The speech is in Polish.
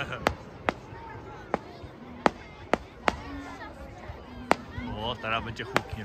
O, teraz będzie huknie.